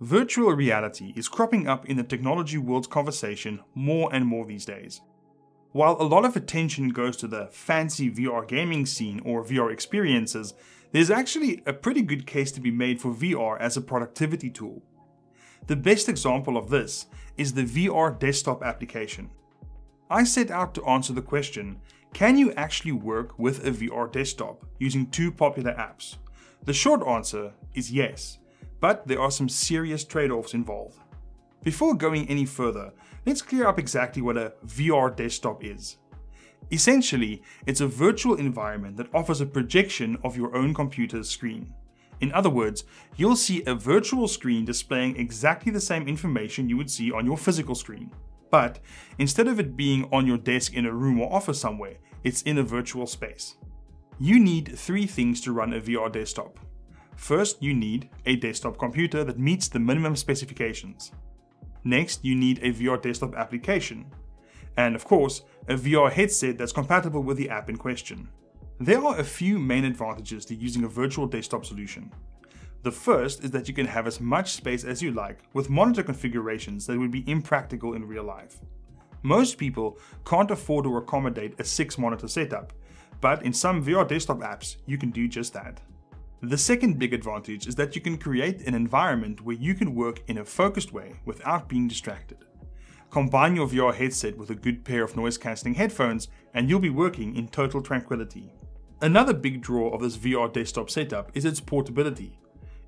Virtual reality is cropping up in the technology world's conversation more and more these days. While a lot of attention goes to the fancy VR gaming scene or VR experiences, there's actually a pretty good case to be made for VR as a productivity tool. The best example of this is the VR desktop application. I set out to answer the question, can you actually work with a VR desktop using two popular apps? The short answer is yes, but there are some serious trade-offs involved. Before going any further, let's clear up exactly what a VR desktop is. Essentially, it's a virtual environment that offers a projection of your own computer's screen. In other words, you'll see a virtual screen displaying exactly the same information you would see on your physical screen. But instead of it being on your desk in a room or office somewhere, it's in a virtual space. You need three things to run a VR desktop. First, you need a desktop computer that meets the minimum specifications. Next, you need a VR desktop application. And of course, a VR headset that's compatible with the app in question. There are a few main advantages to using a virtual desktop solution. The first is that you can have as much space as you like with monitor configurations that would be impractical in real life. Most people can't afford to accommodate a 6 monitor setup, but in some VR desktop apps you can do just that. The second big advantage is that you can create an environment where you can work in a focused way without being distracted. Combine your VR headset with a good pair of noise cancelling headphones and you'll be working in total tranquility. Another big draw of this VR desktop setup is its portability.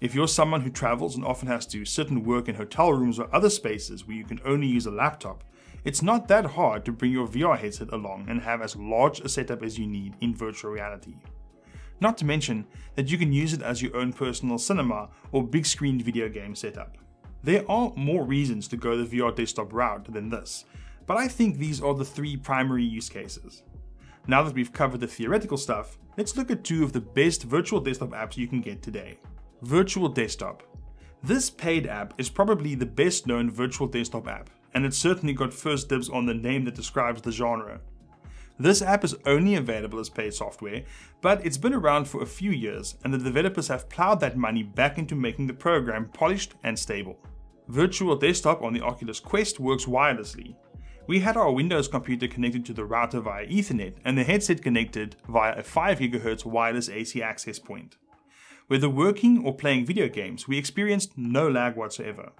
If you're someone who travels and often has to sit and work in hotel rooms or other spaces where you can only use a laptop, it's not that hard to bring your VR headset along and have as large a setup as you need in virtual reality. Not to mention that you can use it as your own personal cinema or big screen video game setup. There are more reasons to go the VR desktop route than this, but I think these are the three primary use cases. Now that we've covered the theoretical stuff, let's look at two of the best virtual desktop apps you can get today. Virtual Desktop. This paid app is probably the best known virtual desktop app, and it certainly got first dibs on the name that describes the genre. This app is only available as paid software, but it's been around for a few years and the developers have plowed that money back into making the program polished and stable. Virtual Desktop on the Oculus Quest works wirelessly. We had our Windows computer connected to the router via Ethernet and the headset connected via a 5GHz wireless AC access point. Whether working or playing video games, we experienced no lag whatsoever.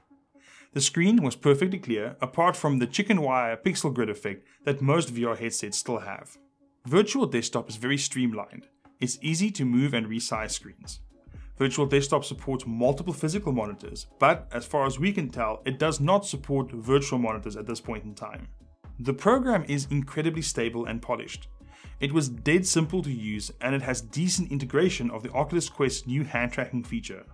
The screen was perfectly clear, apart from the chicken wire pixel grid effect that most VR headsets still have. Virtual Desktop is very streamlined. It's easy to move and resize screens. Virtual Desktop supports multiple physical monitors, but as far as we can tell, it does not support virtual monitors at this point in time. The program is incredibly stable and polished. It was dead simple to use and it has decent integration of the Oculus Quest's new hand tracking feature.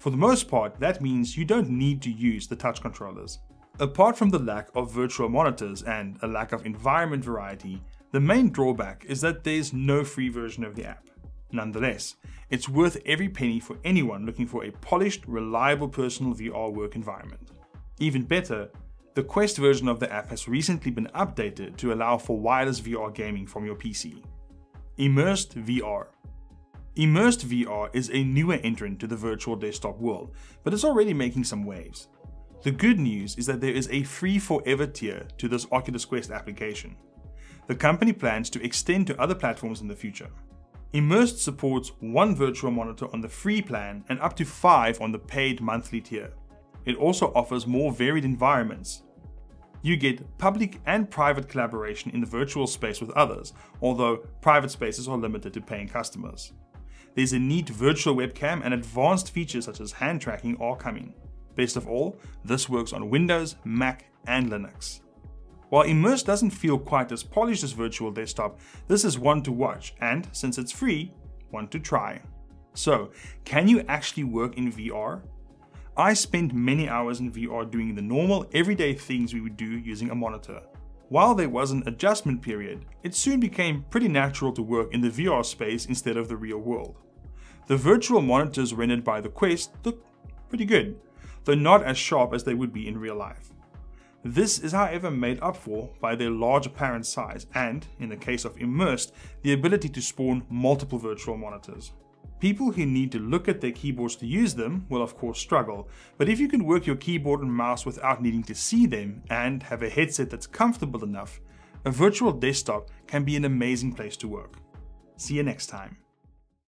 For the most part, that means you don't need to use the touch controllers. Apart from the lack of virtual monitors and a lack of environment variety, the main drawback is that there's no free version of the app. Nonetheless, it's worth every penny for anyone looking for a polished, reliable personal VR work environment. Even better, the Quest version of the app has recently been updated to allow for wireless VR gaming from your PC. Immersed VR Immersed VR is a newer entrant to the virtual desktop world, but it's already making some waves. The good news is that there is a free forever tier to this Oculus Quest application. The company plans to extend to other platforms in the future. Immersed supports one virtual monitor on the free plan and up to five on the paid monthly tier. It also offers more varied environments. You get public and private collaboration in the virtual space with others, although private spaces are limited to paying customers. There's a neat virtual webcam and advanced features such as hand tracking are coming. Best of all, this works on Windows, Mac, and Linux. While Immersed doesn't feel quite as polished as Virtual Desktop, this is one to watch and, since it's free, one to try. So, can you actually work in VR? I spent many hours in VR doing the normal, everyday things we would do using a monitor. While there was an adjustment period, it soon became pretty natural to work in the VR space instead of the real world. The virtual monitors rendered by the Quest look pretty good, though not as sharp as they would be in real life. This is however made up for by their large apparent size and, in the case of Immersed, the ability to spawn multiple virtual monitors. People who need to look at their keyboards to use them will of course struggle, but if you can work your keyboard and mouse without needing to see them and have a headset that's comfortable enough, a virtual desktop can be an amazing place to work. See you next time.